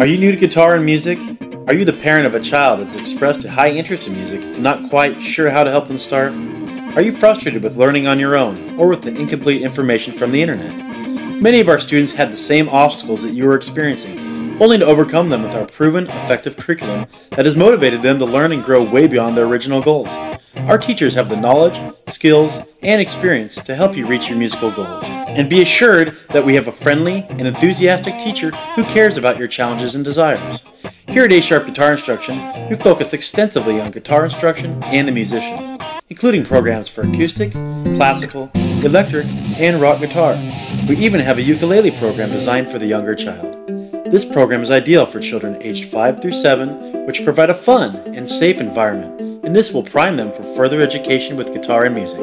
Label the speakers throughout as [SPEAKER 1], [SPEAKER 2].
[SPEAKER 1] Are you new to guitar and music? Are you the parent of a child that's expressed a high interest in music and not quite sure how to help them start? Are you frustrated with learning on your own or with the incomplete information from the internet? Many of our students had the same obstacles that you are experiencing, only to overcome them with our proven, effective curriculum that has motivated them to learn and grow way beyond their original goals. Our teachers have the knowledge, skills, and experience to help you reach your musical goals. And be assured that we have a friendly and enthusiastic teacher who cares about your challenges and desires. Here at A Sharp Guitar Instruction, we focus extensively on guitar instruction and the musician, including programs for acoustic, classical, electric, and rock guitar. We even have a ukulele program designed for the younger child. This program is ideal for children aged 5 through 7, which provide a fun and safe environment, and this will prime them for further education with guitar and music.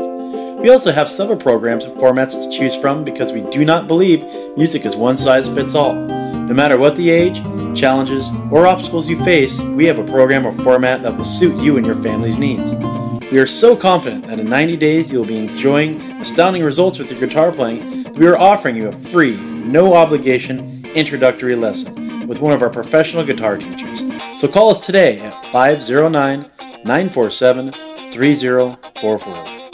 [SPEAKER 1] We also have several programs and formats to choose from because we do not believe music is one size fits all. No matter what the age, challenges, or obstacles you face, we have a program or format that will suit you and your family's needs. We are so confident that in 90 days you will be enjoying astounding results with your guitar playing that we are offering you a free, no obligation introductory lesson with one of our professional guitar teachers. So call us today at 509 947 3044.